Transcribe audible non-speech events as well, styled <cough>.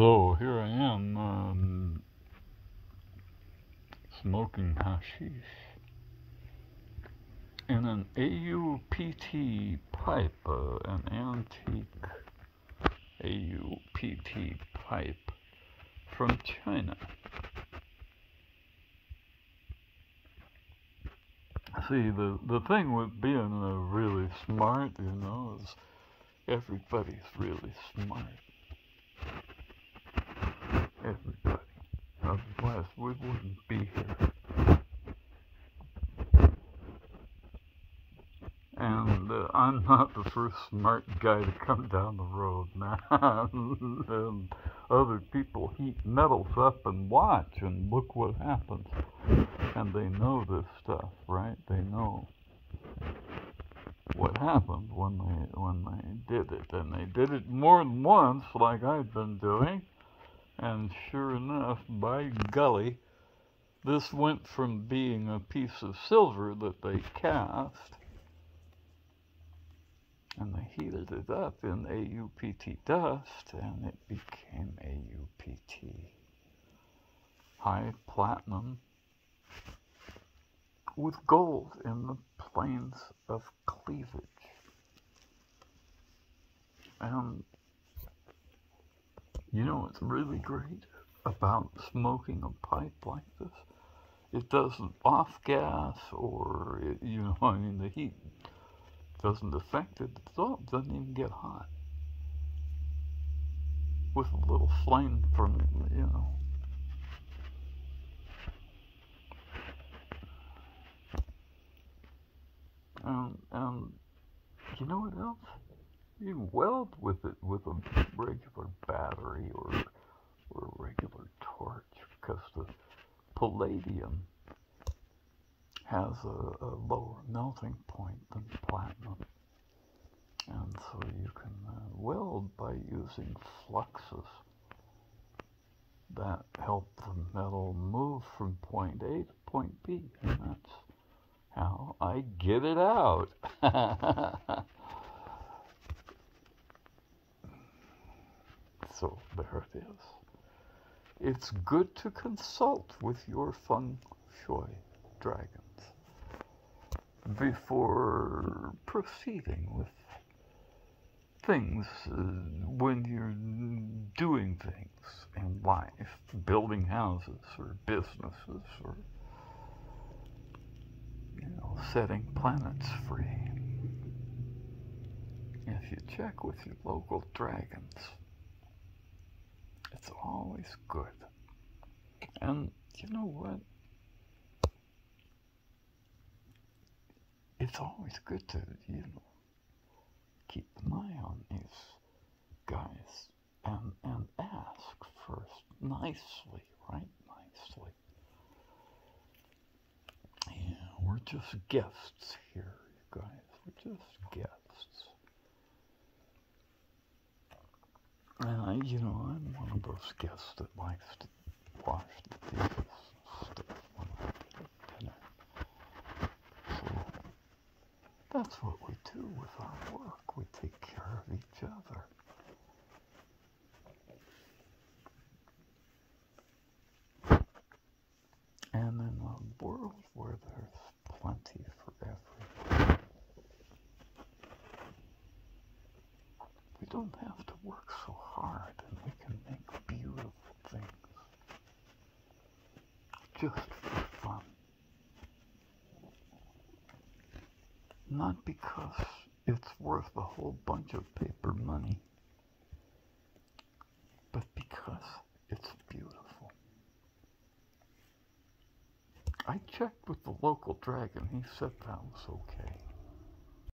So here I am, um, smoking hashish in an AUPT pipe, uh, an antique AUPT pipe from China. See, the, the thing with being uh, really smart, you know, is everybody's really smart. Everybody. Otherwise, we wouldn't be here. And uh, I'm not the first smart guy to come down the road, man. <laughs> and other people heat metals up and watch, and look what happens. And they know this stuff, right? They know what happened when they when they did it, and they did it more than once, like I've been doing. And sure enough, by golly, this went from being a piece of silver that they cast and they heated it up in AUPT dust and it became AUPT. High platinum with gold in the planes of cleavage. And you know what's really great about smoking a pipe like this? It doesn't off gas or, it, you know, <laughs> I mean, the heat doesn't affect it at all. It doesn't even get hot. With a little flame from, you know. And, and you know what else? You weld with it with a regular battery or, or a regular torch because the palladium has a, a lower melting point than platinum. And so you can uh, weld by using fluxes that help the metal move from point A to point B. And that's how I get it out. <laughs> so there it is. It's good to consult with your feng shui dragons before proceeding with things uh, when you're doing things in life, building houses or businesses or you know, setting planets free. If you check with your local dragons, it's always good. And you know what? it's always good to, you know, keep an eye on these guys and, and ask first nicely, right? Nicely. Yeah, we're just guests here, you guys. We're just guests. And I, you know, I'm one of those guests that likes to wash the dishes. That's what we do with our work. We take care of each other. And in a world where there's plenty for everyone, we don't have to work so hard and we can make beautiful things just for fun. Not because it's worth a whole bunch of paper money, but because it's beautiful. I checked with the local dragon. He said that was okay.